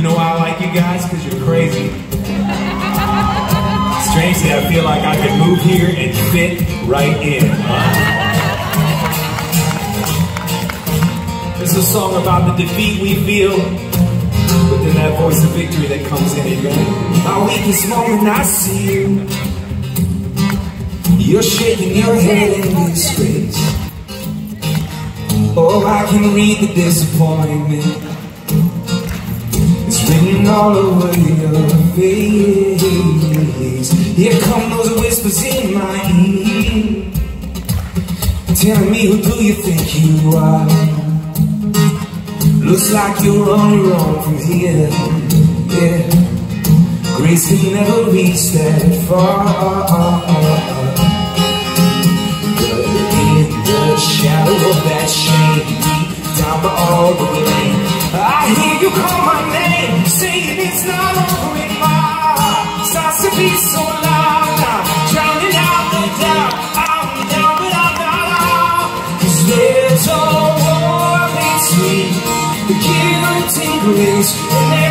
You know why I like you guys? Because you're crazy. Strangely, I feel like I could move here and fit right in. Huh? This is a song about the defeat we feel, but then that voice of victory that comes in again. My weakest moment, I see you. You're shaking your head in disgrace. Oh, I can read the disappointment. All over your face. Here come those whispers in my ear. Telling me who do you think you are? Looks like you're on your own from here. Yeah. Grace can never reach that far. Grace and every